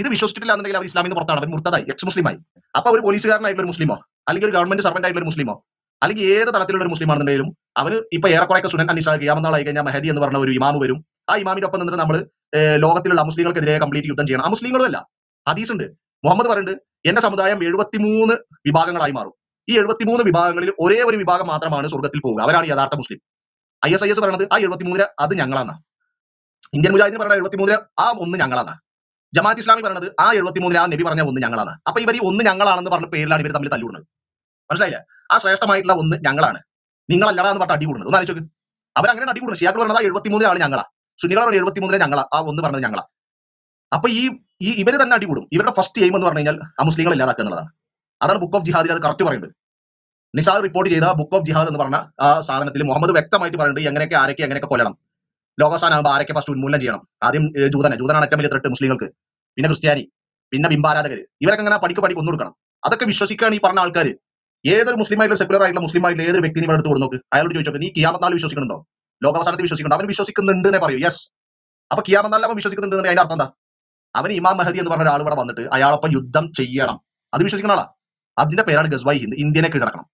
ഇത് വിശ്വസിച്ചിട്ടില്ല എന്നുണ്ടെങ്കിൽ അവർ ഇസ്ലാമിൽ പുറത്താണ്. അവർ മുർത്തതായി എക്സ് മുസ്ലിമായി അപ്പൊ ഒരു പോലീസുകാരനായിട്ടുള്ള ഒരു മുസ്ലിമോ അല്ലെങ്കിൽ ഒരു ഗവൺമെന്റ് സർവന്റ് ആയിട്ടുള്ള ഒരു മുസ്ലിമോ അല്ലെങ്കിൽ ഏത് തലത്തിലുള്ള ഒരു മുസ്ലിം ആണെന്നുണ്ടെങ്കിലും അവർ ഇപ്പൊ ഏറെക്കുറെയൊക്കെ സുനൻ അനിസാ കിയാമെന്നാളായി കഴിഞ്ഞാൽ മെഹദി എന്ന് പറഞ്ഞ ഒരു ഇമാമ് വരും. ആ ഇമാമിന്റെ ഒപ്പം നിന്നിട്ട് നമ്മൾ ലോകത്തിലുള്ള മുസ്ലിങ്ങൾക്കെതിരെ കംപ്ലീറ്റ് യുദ്ധം ചെയ്യണം. ആ മുസ്ലിങ്ങളും അല്ല. ഹദീസ് ഉണ്ട്. മുഹമ്മദ് പറയുന്നുണ്ട് എന്റെ സമുദായം എഴുപത്തിമൂന്ന് വിഭാഗങ്ങളായി മാറും. ഈ എഴുപത്തിമൂന്ന് വിഭാഗങ്ങളിൽ ഒരേ ഒരു വിഭാഗം മാത്രമാണ് സ്വർഗത്തിൽ പോവുക. അവരാണ് യഥാർത്ഥ മുസ്ലിം. ഐ എസ് ഐ എസ് പറയുന്നത് ആ എഴുപത്തിമൂന്നിന് അത് ഞങ്ങളാണ് ഇന്ത്യൻ മുജാഹിദിന് പറയുന്നത് എഴുപത്തിമൂന്നിന് ആ ഒന്ന് ഞങ്ങളാണ് ജമാഅത്ത് ഇസ്ലാമി പറയുന്നത് ആ എഴുപത്തിമൂന്നിന് ആ നബി പറഞ്ഞ ഒന്ന് ഞങ്ങളാണ്. അപ്പൊ ഇവർ ഒന്ന് ഞങ്ങളാണെന്ന് പറഞ്ഞ പേരിലാണ് ഇവർ തമ്മിൽ തല്ലുകൂടുന്നത് മനസ്സിലായില്ലേ? ആ ശ്രേഷ്ഠമായിട്ടുള്ള ഒന്ന് ഞങ്ങളാണ്. നിങ്ങളല്ലടാ എന്ന് പറഞ്ഞിട്ട് അടി കൂടുന്നത്. ഒന്ന് ആലോചിച്ചു അവരങ്ങനെ അടി കൂടുന്നത്. ഷിയാക്കൾ പറഞ്ഞത് ആ എഴുപത്തിമൂന്നിനാണ് ഞങ്ങളാ. സുന്നികൾ പറഞ്ഞ എഴുപത്തിമൂന്നിന് ഞങ്ങളാ. ആ ഒന്ന് പറഞ്ഞത് ഞങ്ങളാ. അപ്പൊ ഈ ഈ ഇവർ തന്നെ അടി കൂടും. ഇവരുടെ ഫസ്റ്റ് എയിം എന്ന് പറഞ്ഞു കഴിഞ്ഞാൽ ആ മുസ്ലിങ്ങൾ ഇല്ലാതാക്കുക എന്നുള്ളതാണ്. അതാണ് ബുക്ക് ഓഫ് ജിഹാദിൽ അത് കറക്റ്റ് പറയുന്നത്. നിസാദ് റിപ്പോർട്ട് ചെയ്ത ബുക്ക് ഓഫ് ജിഹാദ് എന്ന് പറഞ്ഞ ആ സാധനത്തിൽ മുഹമ്മദ് വ്യക്തമായിട്ട് പറയുന്നുണ്ട് എങ്ങനെയൊക്കെ ആരൊക്കെ എങ്ങനെയൊക്കെ കൊല്ലണം. ലോകവസാനാകുമ്പോൾ ആരൊക്കെ ഫസ്റ്റ് ഉന്മൂലനം ചെയ്യണം? ആദ്യം ജൂതനെ ജൂതനാണ് ഏറ്റവും വലിയ ത്രെട്ട് മുസ്ലിങ്ങൾക്ക്. പിന്നെ ക്രിസ്ത്യാനി പിന്നെ ബിംബാരാധകർ ഇവരൊക്കെ അങ്ങനെ പഠിക്ക് പഠിക്ക് ഒന്നു കൊടുക്കണം. അതൊക്കെ വിശ്വസിക്കുകയാണ് ഈ പറഞ്ഞ ആൾക്കാർ ഏതൊരു മുസ്ലിം ആയിട്ടുള്ള സെക്യുലർ ആയിട്ടുള്ള മുസ്ലിം ആയിട്ടുള്ള ഏതൊരു വ്യക്തിനെ ഇവിടെ എടുത്ത് നോക്ക്? അയാളോട് ചോദിച്ചോ നീ കിയാമത്നാൾ വിശ്വസിക്കുന്നുണ്ടോ? ലോകാവസാനത്തിൽ വിശ്വസിക്കുന്നുണ്ടോ? അവൻ വിശ്വസിക്കുന്നുണ്ട് എന്നേ പറയൂ. യെസ് അപ്പൊ കിയാമത്ത് നാളിൽ അവൻ വിശ്വസിക്കുന്നുണ്ട് അതിന്റെ അർത്ഥം എന്താ? അവൻ ഇമാം മഹദി എന്ന് പറഞ്ഞ ഒരാൾ ഇവിടെ വന്നിട്ട് അയാളൊപ്പം യുദ്ധം ചെയ്യണം. അത് വിശ്വസിക്കുന്ന ആളാ. അതിന്റെ പേരാണ് ഗസ്വായി ഹിന്ദ്. ഇന്ത്യനെ കീഴടക്കണം.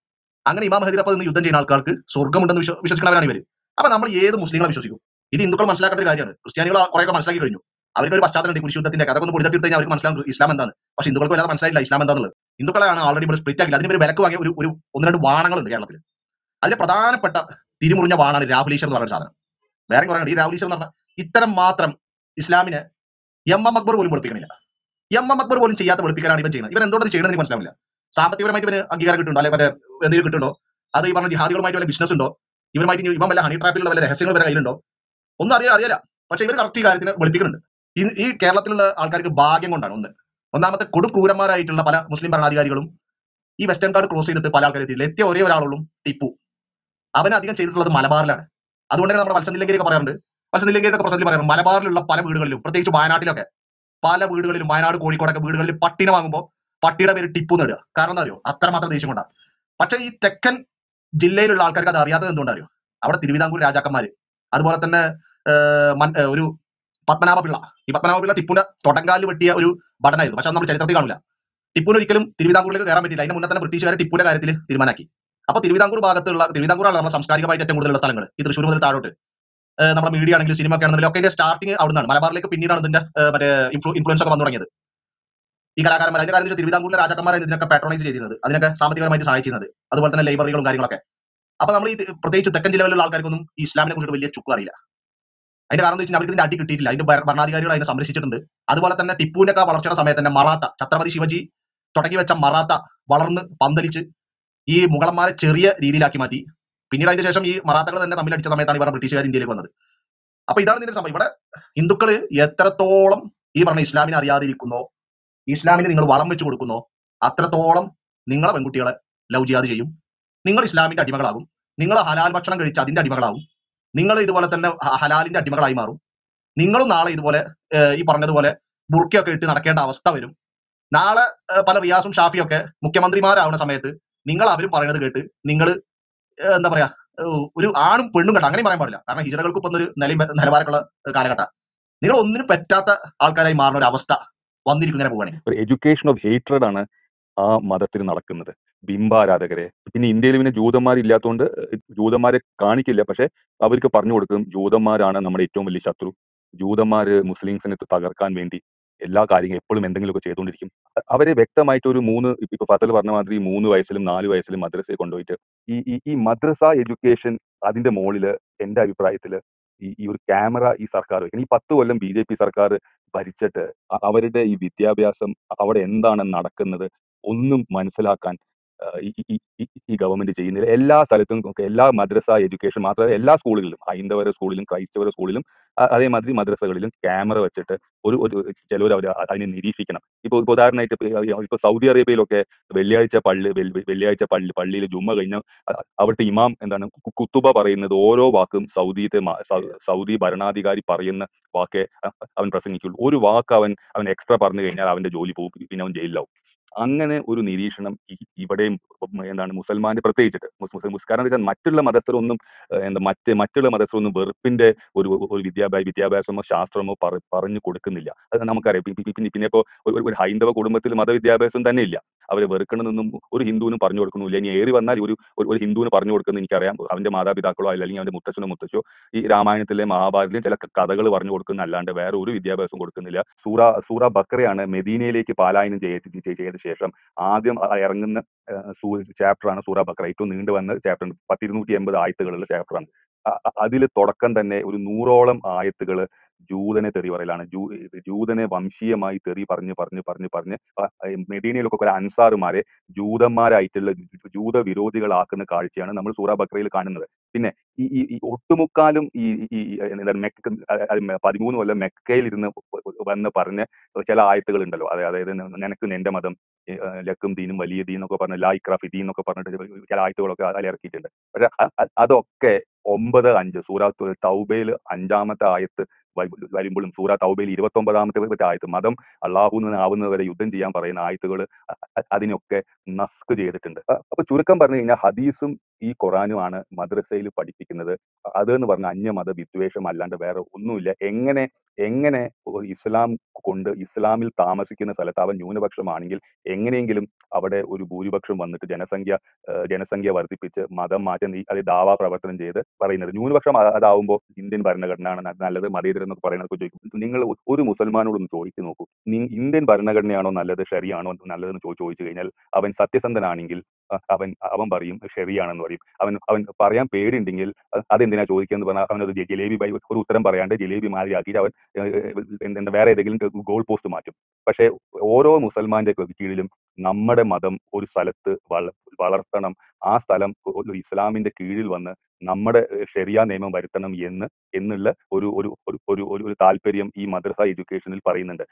അങ്ങനെ ഇമാം മഹദിരപ്പം നിന്ന് യുദ്ധം ചെയ്യുന്ന ആൾക്കാർക്ക് സ്വർഗമുണ്ടെന്ന് വിശ്വ- വിശ്വസിക്കുന്നവരാണ് ഇവർ. അപ്പൊ നമ്മൾ ഏത് മുസ്ലിങ്ങളെ വിശ്വസിക്കും? ഇത് ഹിന്ദുക്കൾ മനസ്സിലാക്കേണ്ട ഒരു കാര്യമാണ്. ക്രിസ്ത്യാനികൾ കുറെയൊക്കെ മനസ്സിലാക്കി കഴിഞ്ഞു. അവർക്ക് ഒരു പശ്ചാത്തലം കുരിശ് യുദ്ധത്തിന്റെ അതൊക്കെ ഒന്ന് പൊടിതട്ടി കഴിഞ്ഞാൽ അവർക്ക് മനസ്സിലാകും ഇസ്ലാം എന്താണ് പക്ഷെ ഹിന്ദുക്കൾക്ക് വല്ലാതെ മനസ്സിലായില്ല ഇസ്ലാം എന്താണെന്നുള്ളത് ഹിന്ദുക്കളാണ് ആൾറെഡി ഇവിടെ സ്പ്ലിറ്റ് ആക്കില്ല അതിന് വിലക്ക് വാങ്ങിയ ഒരു ഒരു ഒന്ന് രണ്ട് വാണങ്ങളുണ്ട് കേരളത്തിൽ അതിൽ പ്രധാനപ്പെട്ട തിരിമുറിഞ്ഞ വാണാണ് രാഹുലീശ്വർ എന്ന് പറയുന്ന സാധനം. വേറെ പറയുന്നത് ഈ രാഹുലീശ്വർ എന്ന് പറഞ്ഞാൽ ഇത്തരം മാത്രം ഇസ്ലാമിനെ എം എം അക്ബർ പോലും വെളുപ്പിക്കണില്ല. എം എം അക്ബർ പോലും ചെയ്യാത്ത വെളുപ്പിക്കലാണ് ഇവൻ ചെയ്യുന്നത്. ഇവൻ എന്തുകൊണ്ട് ചെയ്യണമെന്ന് മനസ്സിലാവില്ല. സാമ്പത്തികപരമായിട്ട് ഇവന് അംഗീകാരം കിട്ടുന്നുണ്ടോ? അല്ലെങ്കിൽ മറ്റേ എന്തെങ്കിലും കിട്ടുന്നുണ്ടോ? അത് ഈ പറഞ്ഞ ജിഹാദികളുമായിട്ട് വല്ല ബിസിനസ് ഉണ്ടോ? ഇവരുമായിട്ട് ഇവൻ വല്ല ഹണി ട്രാപ്പിലുള്ള വല്ല രഹസ്യങ്ങൾ വരെ കയ്യിലുണ്ടോ? ഒന്നും അറിയാൻ അറിയില്ല. പക്ഷെ ഇവർ കറക്റ്റ് ഈ കാര്യത്തിന് വെളുപ്പിക്കുന്നുണ്ട്. ഈ കേരളത്തിലുള്ള ആൾക്കാർക്ക് ഭാഗ്യം കൊണ്ടാണ് ഒന്ന്. ഒന്നാമത്തെ കൊടുക്രൂരന്മാരായിട്ടുള്ള പല മുസ്ലിം ഭരണാധികാരികളും ഈ വെസ്റ്റേൺ കാർഡ് ക്രോസ് ചെയ്തിട്ട് പല ആൾക്കാർ എത്തിയില്ല എത്തിയ ഒരേ ഒരാളുള്ളൂ ടിപ്പു. അവൻ അധികം ചെയ്തിട്ടുള്ളത് മലബാറിലാണ്. അതുകൊണ്ട് തന്നെ നമ്മുടെ വത്സനിലെങ്കിലൊക്കെ പറയാറുണ്ട്. വത്സനിലെങ്കിലൊക്കെ പ്രസംഗത്തിൽ പറയാറുണ്ട്. മലബാറിലുള്ള പല വീടുകളിലും പ്രത്യേകിച്ച് വയനാട്ടിലൊക്കെ പല വീടുകളിലും വയനാട് കോഴിക്കോടൊക്കെ വീടുകളിൽ പട്ടിനെ വാങ്ങുമ്പോൾ പട്ടിയുടെ പേര് ടിപ്പു നേടുക കാരണം എന്താ അറിയോ? അത്രമാത്രം ദേഷ്യം കൊണ്ടാണ് പക്ഷെ ഈ തെക്കൻ ജില്ലയിലുള്ള ആൾക്കാർക്ക് അത് അറിയാത്തത് എന്തുകൊണ്ടാണ് അറിയോ? അവിടെ തിരുവിതാംകൂർ രാജാക്കന്മാര്. അതുപോലെ തന്നെ ഒരു പത്മനാഭ പിള്ള ഈ പത്മനാഭ പിള്ള ടിപ്പുന്റെ തൊടങ്കാലിൽ വെട്ടിയ ഒരു ഭടനായിരുന്നു. പക്ഷെ അത് നമ്മൾ ചരിത്രത്തിൽ കാണില്ല ടിപ്പുന് ഒരിക്കലും തിരുവിതാംകൂറിലേക്ക് കയറാൻ പറ്റില്ല അതിന് മുന്നേ തന്നെ ബ്രിട്ടീഷുകാർ ടിപ്പുന്റെ കാര്യത്തിൽ തീരുമാനമാക്കി. അപ്പൊ തിരുവിതാംകൂർ ഭാഗത്തുള്ള തിരുവിതാംകൂറാണ് നമ്മുടെ സംസ്കാരികമായിട്ട് ഏറ്റവും കൂടുതലുള്ള സ്ഥലങ്ങൾ ഈ തൃശ്ശൂർ മുതൽ താഴോട്ട്. നമ്മുടെ മീഡിയ ആണെങ്കിലും സിനിമ ഒക്കെ ആണെങ്കിലും ഒക്കെ ഇതിന്റെ സ്റ്റാർട്ടിങ് അവിടെ നിന്നാണ് മലബാറിലേക്ക് പിന്നീടാണ് ഇതിന്റെ മറ്റേ ഇൻഫ്ലുവൻസ് ഒക്കെ വന്നു തുടങ്ങിയത്. ഈ കലാകാരന്മാർ അതിന്റെ കാര്യം തിരുവിതാംകൂറിലെ രാജാക്കന്മാരാണ് ഇതിനൊക്കെ പാട്രോണൈസ് ചെയ്തിരുന്നത്. അതിനൊക്കെ സാമ്പത്തികപരമായിട്ട് സഹായിച്ചിരുന്നത്. അതുപോലെ തന്നെ ലൈബ്രറികളും കാര്യങ്ങളൊക്കെ. അപ്പൊ നമ്മൾ ഈ പ്രത്യേകിച്ച് തെക്കൻ ജില്ലകളിലുള്ള ആൾക്കാർക്കൊന്നും ഈ ഇസ്ലാമിനെ കുറിച്ചിട്ട് വലിയ ചുക്കും അറിയില്ല. അതിന്റെ കാരണം വെച്ചാൽ അവർക്ക് ഇതിന്റെ അടി കിട്ടിയിട്ടില്ല. അതിന്റെ ഭരണാധികാരികൾ അതിനെ സംരക്ഷിച്ചിട്ടുണ്ട്. അതുപോലെ തന്നെ ടിപ്പുവിന്റെ ഒക്കെ വളർച്ചയുടെ സമയത്ത് തന്നെ മറാത്ത ഛത്രപതി ശിവജി തുടങ്ങി വെച്ച മറാത്ത വളർന്ന് പന്തലിച്ച് ഈ മുഗളന്മാരെ ചെറിയ രീതിയിലാക്കി മാറ്റി. പിന്നീട് അതിന് ശേഷം ഈ മറാത്തകൾ തന്നെ തമ്മിൽ അടിച്ച സമയത്താണ് ഇവർ ബ്രിട്ടീഷുകാർ ഇന്ത്യയിലേക്ക് വന്നത്. അപ്പൊ ഇതാണ് ഇതിന്റെ സംഭവം. ഇവിടെ ഹിന്ദുക്കൾ എത്രത്തോളം ഈ പറഞ്ഞ ഇസ്ലാമിനെ അറിയാതിരിക്കുന്നോ ഇസ്ലാമിനെ നിങ്ങൾ വളം വെച്ച് കൊടുക്കുന്നോ അത്രത്തോളം നിങ്ങളെ പെൺകുട്ടികളെ ലവ് ചെയ്യാതെ ചെയ്യും. നിങ്ങൾ ഇസ്ലാമിന്റെ അടിമകളാകും. നിങ്ങൾ ഹലാൽ ഭക്ഷണം കഴിച്ച് അതിന്റെ അടിമകളാകും. നിങ്ങൾ ഇതുപോലെ തന്നെ ഹലാലിന്റെ അടിമകളായി മാറും. നിങ്ങളും നാളെ ഇതുപോലെ ഈ പറഞ്ഞതുപോലെ ബുർക്കയൊക്കെ ഇട്ട് നടക്കേണ്ട അവസ്ഥ വരും. നാളെ പല റിയാസും ഷാഫിയൊക്കെ മുഖ്യമന്ത്രിമാരാവുന്ന സമയത്ത് നിങ്ങൾ അവരും പറയുന്നത് കേട്ട് നിങ്ങൾ എന്താ പറയാ ഒരു ആണും പെണ്ണും കേട്ടോ. അങ്ങനെ പറയാൻ പാടില്ല. കാരണം ഹിജറകൾക്ക് ഇപ്പൊ ഒരു നിലയും നിലവാരമുള്ള കാലഘട്ടം. നിങ്ങൾ ഒന്നിനും പറ്റാത്ത ആൾക്കാരായി മാറുന്ന ഒരു അവസ്ഥ വന്നിരിക്കും ഇങ്ങനെ പോവുകയാണെങ്കിൽ എഡ്യൂക്കേഷൻ ഓഫ് ഹേറ്റഡ് ആണ് ആ മതത്തിൽ നടക്കുന്നത്. ബിംബാരാധകരെ. പിന്നെ ഇന്ത്യയിൽ പിന്നെ ജൂതന്മാരില്ലാത്തതുകൊണ്ട് ജൂതന്മാരെ കാണിക്കില്ല. പക്ഷെ അവർക്ക് പറഞ്ഞു കൊടുക്കും ജൂതന്മാരാണ് നമ്മുടെ ഏറ്റവും വലിയ ശത്രു. ജൂതന്മാര് മുസ്ലിംസിനെ തകർക്കാൻ വേണ്ടി എല്ലാ കാര്യങ്ങളും എപ്പോഴും എന്തെങ്കിലുമൊക്കെ ചെയ്തുകൊണ്ടിരിക്കും അവരെ വ്യക്തമായിട്ട് ഒരു മൂന്ന് ഇപ്പൊ ഫസൽ പറഞ്ഞ മാതിരി മൂന്ന് വയസ്സിലും നാല് വയസ്സിലും മദ്രസയെ കൊണ്ടുപോയിട്ട് ഈ ഈ ഈ മദ്രസ എഡ്യൂക്കേഷൻ അതിന്റെ മുകളിൽ എന്റെ അഭിപ്രായത്തിൽ ഈ ഈ ഒരു ക്യാമറ ഈ സർക്കാർ വെക്കണം. ഈ പത്ത് കൊല്ലം ബി ജെ പി സർക്കാർ ഭരിച്ചിട്ട് അവരുടെ ഈ വിദ്യാഭ്യാസം അവിടെ എന്താണ് നടക്കുന്നത് ഒന്നും മനസ്സിലാക്കാൻ ഈ ഗവൺമെന്റ് ചെയ്യുന്നില്ല എല്ലാ സ്ഥലത്തും എല്ലാ മദ്രസ എഡ്യൂക്കേഷൻ മാത്രമല്ല എല്ലാ സ്കൂളുകളിലും ഹൈന്ദവര സ്കൂളിലും ക്രൈസ്തവര സ്കൂളിലും അതേമാതിരി മദ്രസകളിലും ക്യാമറ വെച്ചിട്ട് ഒരു ഒരു ചിലവർ അവർ അതിനെ നിരീക്ഷിക്കണം. ഇപ്പൊ ഉദാഹരണമായിട്ട് ഇപ്പൊ സൗദി അറേബ്യയിലൊക്കെ വെള്ളിയാഴ്ച പള്ളി വെള്ളി- വെള്ളിയാഴ്ച പള്ളി പള്ളിയിൽ ജുമ്മ കഴിഞ്ഞ അവിടുത്തെ ഇമാം എന്താണ് കുത്തുബ പറയുന്നത് ഓരോ വാക്കും സൗദിയിലെ സൗദി ഭരണാധികാരി പറയുന്ന വാക്കേ അവൻ പ്രസംഗിക്കുള്ളൂ. ഒരു വാക്ക് അവൻ അവൻ എക്സ്ട്രാ പറഞ്ഞു കഴിഞ്ഞാൽ അവന്റെ ജോലി പോകും പിന്നെ അവൻ ജയിലിലാവും. അങ്ങനെ ഒരു നിരീക്ഷണം ഇവിടെയും എന്താണ് മുസൽമാന്റെ പ്രത്യേകിച്ചിട്ട്. കാരണം വെച്ചാൽ മറ്റുള്ള മതസ്ഥരൊന്നും എന്താ മറ്റ് മറ്റുള്ള മതസ്ഥരൊന്നും വെറുപ്പിന്റെ ഒരു ഒരു വിദ്യാഭ്യാസ വിദ്യാഭ്യാസമോ ശാസ്ത്രമോ പറഞ്ഞു കൊടുക്കുന്നില്ല. അത് നമുക്കറിയാം. പിന്നെ ഇപ്പോൾ ഒരു ഹൈന്ദവ കുടുംബത്തിൽ മതവിദ്യാഭ്യാസം തന്നെ ഇല്ല അവരെ വെറുക്കണമെന്നൊന്നും ഒരു ഹിന്ദുവിനും പറഞ്ഞു കൊടുക്കുന്നില്ല ഇനി ഏറി വന്നാൽ ഒരു ഒരു ഹിന്ദുവിന് പറഞ്ഞു കൊടുക്കുന്നത് എനിക്കറിയാം. അവന്റെ മാതാപിതാക്കളോ അല്ലെങ്കിൽ അവന്റെ മുത്തച്ഛനോ മുത്തച്ഛോ ഈ രാമായണത്തിലെ മഹാഭാരതത്തിലെ ചില കഥകൾ പറഞ്ഞു കൊടുക്കുന്ന അല്ലാണ്ട് വേറെ ഒരു വിദ്യാഭ്യാസം കൊടുക്കുന്നില്ല. സൂറ സൂറ ബക്രയാണ് മെദീനയിലേക്ക് പാലായനം ചെയ്ത് ശേഷം ആദ്യം ഇറങ്ങുന്ന ചാപ്റ്ററാണ് സൂറ ബക്ര ഏറ്റവും നീണ്ടു വന്ന ചാപ്റ്റർ. പത്തിരുന്നൂറ്റി എൺപത് ആയത്തുകളുള്ള ചാപ്റ്ററാണ്. അതിൽ തുടക്കം തന്നെ ഒരു നൂറോളം ആയത്തുകൾ ജൂതനെ തെറി പറയലാണ്. ജൂ ജൂതനെ വംശീയമായി തെറി പറഞ്ഞ് പറഞ്ഞ് പറഞ്ഞ് പറഞ്ഞ് മെഡീനയിലൊക്കെ കുറെ അൻസാറുമാരെ ജൂതന്മാരായിട്ടുള്ള ജൂത വിരോധികളാക്കുന്ന കാഴ്ചയാണ് നമ്മൾ സൂറ ബക്രയിൽ കാണുന്നത്. പിന്നെ ഈ ഈ ഒട്ടുമുക്കാലും ഈ ഈ മെക്ക പതിമൂന്ന് കൊല്ലം മെക്കയിൽ ഇരുന്ന് വന്ന് പറഞ്ഞ ചില ആയത്തുകൾ ഉണ്ടല്ലോ അതെ അതായത് നിനക്ക് നിന്റെ മതം ലക്കും ദീനും വലിയ ദീൻ എന്നൊക്കെ പറഞ്ഞ ലാ ദീൻ എന്നൊക്കെ പറഞ്ഞിട്ട് ചില ആയത്തുകളൊക്കെ അതിൽ ഇറക്കിയിട്ടുണ്ട്. പക്ഷെ അതൊക്കെ ഒമ്പത് അഞ്ച്. സൂറ തൗബയിൽ അഞ്ചാമത്തെ ആയത്ത് വരുമ്പോഴും സൂറ തൗബയിൽ ഇരുപത്തി ഒമ്പതാമത്തെ ആയത്ത് മതം അള്ളാഹു ആവുന്നത് വരെ യുദ്ധം ചെയ്യാൻ പറയുന്ന ആയത്തുകൾ അതിനൊക്കെ നസ്ക് ചെയ്തിട്ടുണ്ട്. അപ്പൊ ചുരുക്കം പറഞ്ഞു കഴിഞ്ഞാൽ ഹദീസും ഈ ഖുറാനുമാണ് മദ്രസയിൽ പഠിപ്പിക്കുന്നത്. അത് എന്ന് പറഞ്ഞ അന്യമത വിദ്വേഷം അല്ലാണ്ട് വേറെ ഒന്നുമില്ല. എങ്ങനെ എങ്ങനെ ഇസ്ലാം കൊണ്ട് ഇസ്ലാമിൽ താമസിക്കുന്ന സ്ഥലത്ത് അവൻ ന്യൂനപക്ഷമാണെങ്കിൽ എങ്ങനെയെങ്കിലും അവിടെ ഒരു ഭൂരിപക്ഷം വന്നിട്ട് ജനസംഖ്യ ജനസംഖ്യ വർദ്ധിപ്പിച്ച് മതം മാറ്റം നീ അത് ദാവാ പ്രവർത്തനം ചെയ്ത് പറയുന്നത്. ന്യൂനപക്ഷം അതാവുമ്പോൾ ഇന്ത്യൻ ഭരണഘടനയാണ് നല്ലത് മതേതരം എന്നൊക്കെ പറയുന്നതൊക്കെ ചോദിക്കും നിങ്ങൾ ഒരു മുസൽമാനോടൊന്ന് ചോദിച്ചു നോക്കൂ. ഇന്ത്യൻ ഭരണഘടനയാണോ നല്ലത് ശരിയാണോ നല്ലതെന്ന് ചോദിച്ചു കഴിഞ്ഞാൽ അവൻ സത്യസന്ധനാണെങ്കിൽ അവൻ അവൻ പറയും ശരിയാണെന്ന് പറയും. അവൻ അവൻ പറയാൻ പേടിണ്ടെങ്കിൽ അതെന്തിനാ ചോദിക്കുന്നത് പറഞ്ഞാൽ അവൻ ജിലേബി ബൈ ഒരു ഉത്തരം പറയാണ്ട് ജിലേബി മാതിരിയാക്കിയിട്ട് അവൻ എന്താ വേറെ ഏതെങ്കിലും ഗോൾ പോസ്റ്റ് മാറ്റും. പക്ഷേ ഓരോ മുസൽമാന്റെ കീഴിലും നമ്മുടെ മതം ഒരു സ്ഥലത്ത് വളർത്തണം. ആ സ്ഥലം ഒരു ഇസ്ലാമിന്റെ കീഴിൽ വന്ന് നമ്മുടെ ഷെറിയ നിയമം വരുത്തണം എന്ന് എന്നുള്ള ഒരു ഒരു ഒരു ഒരു താല്പര്യം ഈ മദ്രസ എഡ്യൂക്കേഷനിൽ പറയുന്നുണ്ട്.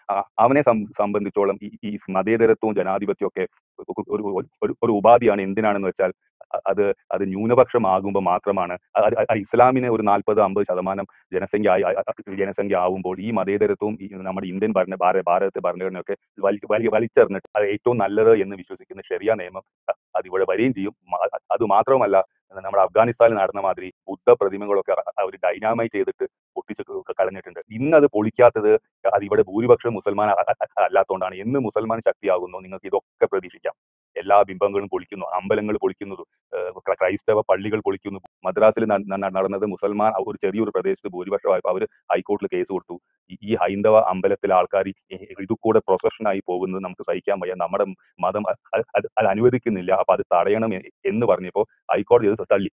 അവനെ സംബന്ധിച്ചോളം ഈ മതേതരത്വവും ജനാധിപത്യവും ഒക്കെ ഒരു ഒരു ഉപാധിയാണ് എന്തിനാണെന്ന് വെച്ചാൽ അത് അത് ന്യൂനപക്ഷമാകുമ്പോൾ മാത്രമാണ്. ഇസ്ലാമിനെ ഒരു നാൽപ്പത് അമ്പത് ശതമാനം ജനസംഖ്യ ജനസംഖ്യ ആവുമ്പോൾ ഈ മതേതരത്വവും ഈ നമ്മുടെ ഇന്ത്യൻ ഭരണ ഭാര- ഭാരതത്തെ ഭരണഘടനയൊക്കെ വലി വലി- വലിച്ചെറിഞ്ഞിട്ട് അത് ഏറ്റവും നല്ലത് എന്ന് വിശ്വസിക്കുന്ന ശരിയ നിയമം അതിവിടെ വരികയും ചെയ്യും. മ- അത് മാത്രമല്ല നമ്മുടെ അഫ്ഗാനിസ്ഥാനിൽ നടന്ന മാതിരി ബുദ്ധ പ്രതിമകളൊക്കെ അവർ ഡൈനാമൈറ്റ് ചെയ്തിട്ട് പൊട്ടിച്ച് ക- കളഞ്ഞിട്ടുണ്ട്. ഇന്ന് അത് പൊളിക്കാത്തത് അത് ഇവിടെ ഭൂരിപക്ഷം മുസൽമാൻ അല്ലാത്തതുകൊണ്ടാണ് എന്ന് മുസൽമാൻ ശക്തിയാകുന്നു നിങ്ങൾക്ക് ഇതൊക്കെ പ്രതീക്ഷിക്കാം. എല്ലാ ബിംബങ്ങളും പൊളിക്കുന്നു അമ്പലങ്ങൾ പൊളിക്കുന്നു ക്രൈസ്തവ പള്ളികൾ പൊളിക്കുന്നു. മദ്രാസിൽ നടന്നത് മുസൽമാൻ ഒരു ചെറിയൊരു പ്രദേശത്ത് ഭൂരിപക്ഷമായപ്പോൾ അവർ ഹൈക്കോർട്ടിൽ കേസ് കൊടുത്തു. ഈ ഹൈന്ദവ അമ്പലത്തിലെ ആൾക്കാർ ഇതുകൂടെ പ്രൊഫഷനായി പോകുന്നത് നമുക്ക് സഹിക്കാൻ വയ്യ. നമ്മുടെ മതം അത് അനുവദിക്കുന്നില്ല. അപ്പൊ അത് തടയണം എന്ന് പറഞ്ഞപ്പോൾ ഹൈക്കോടതി അത് തള്ളി.